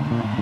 Mm-hmm.